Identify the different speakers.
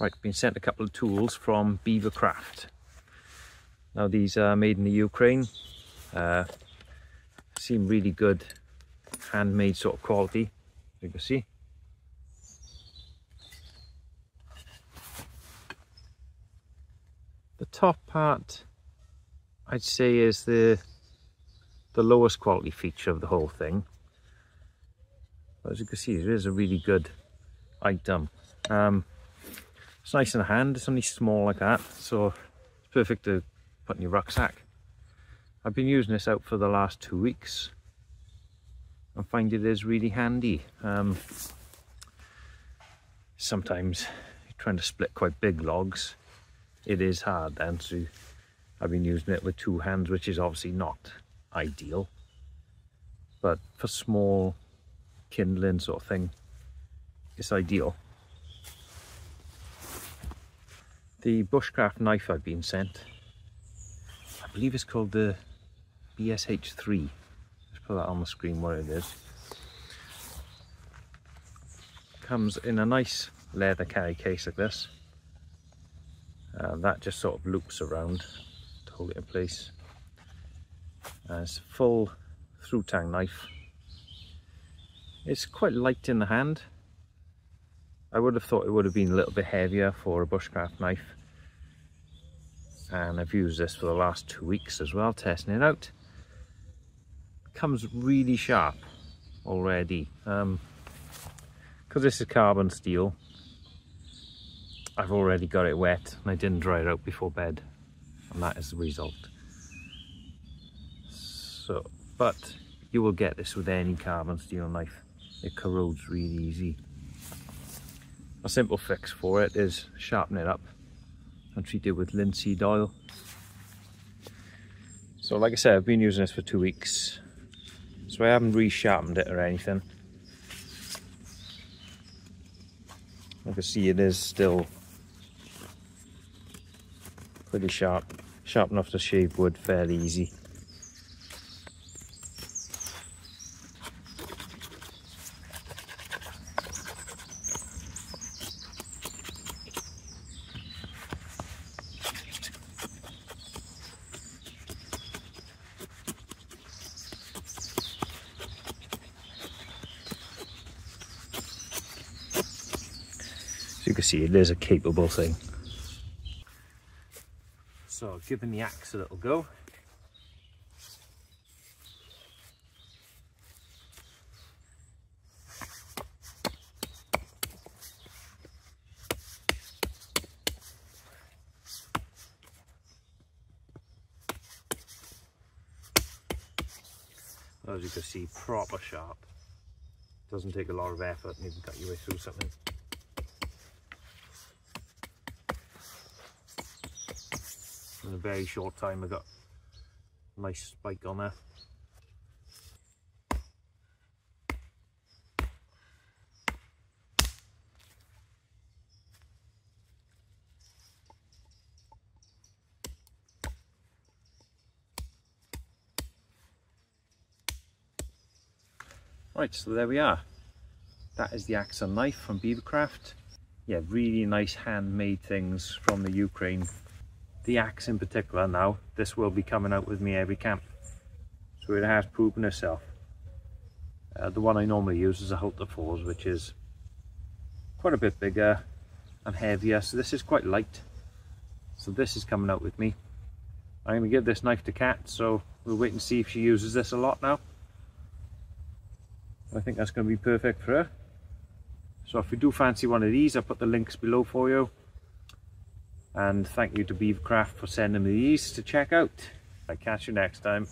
Speaker 1: Right, been sent a couple of tools from Beavercraft. Now these are made in the Ukraine. Uh, seem really good handmade sort of quality, as you can see. The top part I'd say is the the lowest quality feature of the whole thing. But as you can see, it is a really good item. Um, it's nice in the hand, it's only small like that, so it's perfect to put in your rucksack. I've been using this out for the last two weeks and find it is really handy. Um, sometimes trying to split quite big logs, it is hard then, so I've been using it with two hands, which is obviously not ideal. But for small kindling sort of thing, it's ideal. The bushcraft knife I've been sent, I believe it's called the BSH3. Let's put that on the screen where it is. Comes in a nice leather carry case like this. Uh, that just sort of loops around to hold it in place. Uh, it's a full through tang knife. It's quite light in the hand. I would have thought it would have been a little bit heavier for a bushcraft knife. And I've used this for the last two weeks as well, testing it out. Comes really sharp already. Because um, this is carbon steel, I've already got it wet and I didn't dry it out before bed. And that is the result. So, but you will get this with any carbon steel knife. It corrodes really easy. A simple fix for it is sharpen it up and treat it with linseed oil. So like I said, I've been using this for two weeks. So I haven't re-sharpened it or anything. I can see it is still pretty sharp. Sharp enough to shave wood fairly easy. You can see it is a capable thing. So giving the axe a little go. As you can see, proper sharp. Doesn't take a lot of effort and you can cut your way through something. In a very short time I got a nice spike on there. Right, so there we are. That is the axe and knife from Beavercraft. Yeah, really nice handmade things from the Ukraine the axe in particular now, this will be coming out with me every camp. So it has proven itself. Uh, the one I normally use is a Hultafors, which is quite a bit bigger and heavier. So this is quite light. So this is coming out with me. I'm going to give this knife to Kat, so we'll wait and see if she uses this a lot now. I think that's going to be perfect for her. So if you do fancy one of these, I'll put the links below for you and thank you to Beavercraft for sending me these to check out. I'll catch you next time.